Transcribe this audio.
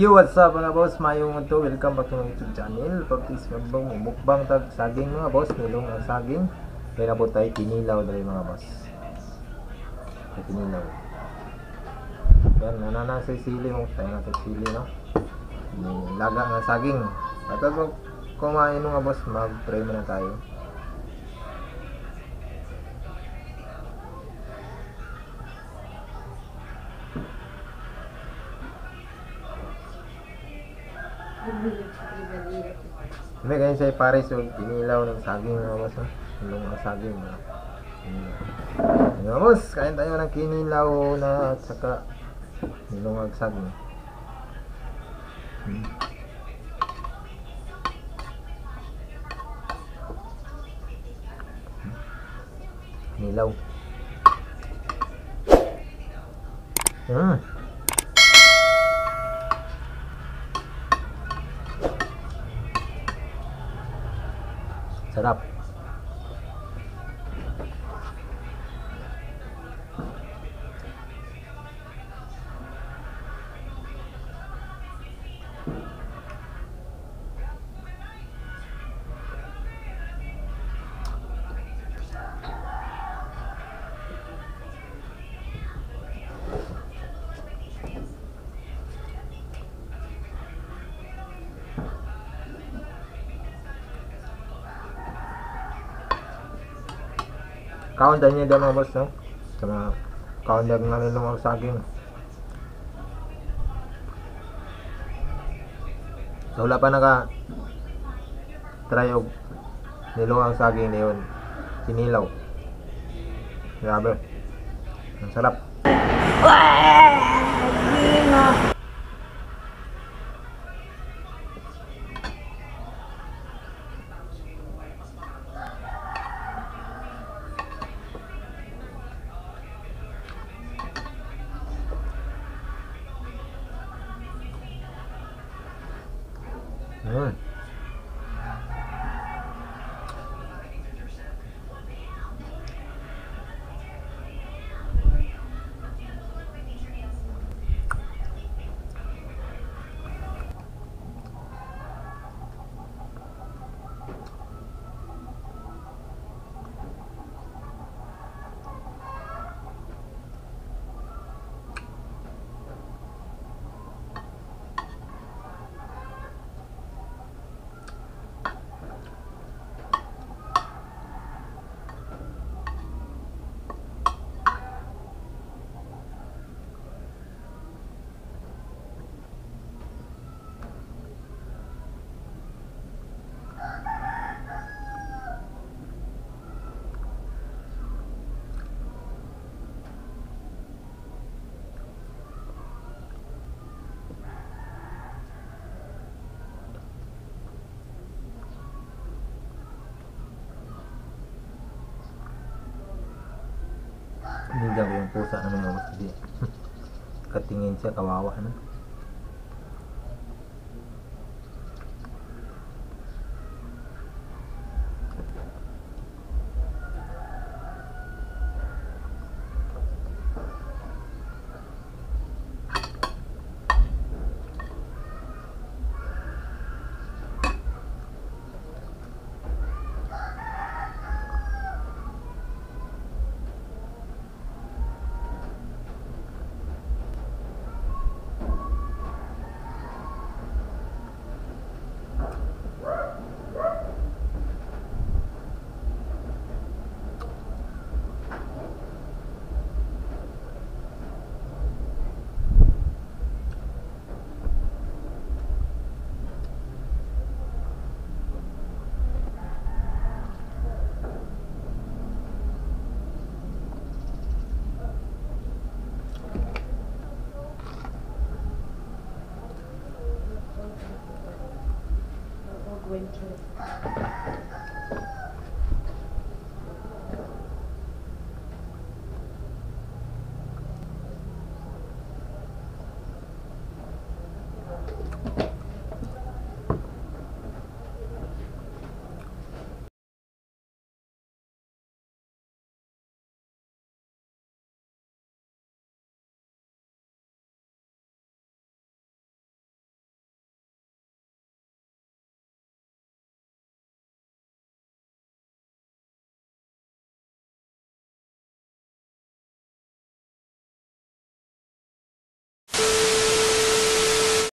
Yo, what's up mga boss? Mayong to. Welcome back to my YouTube channel. Pagkis magbang mukbang tag saging mga boss. Nilong ang saging. Kaya na po tayo kinilaw dali mga boss. Kinilaw. Yan, nanana sa sili mo. Tayo na sa sili, no? Laga nga saging. At pag kumain mga boss, mag-pray muna tayo. Hindi, ganyan siya pares yung kinilaw ng saging mga boss. No? Nilong ang saging. Ayun, mga boss, kain tayo ng kinilaw na at saka nilong ang saging. Hmm. Kinilaw. Hmm. Sarap. Din niya daw mga boss, no? Sa mga kaon din nga nilong ang saging. So, wala pa naka try og nilong ang saging na yun. Sinilaw. Grabe. Ang sarap. All right. Nindiyan ko yung pusa namin mga boss kasi katingin siya kawawa na.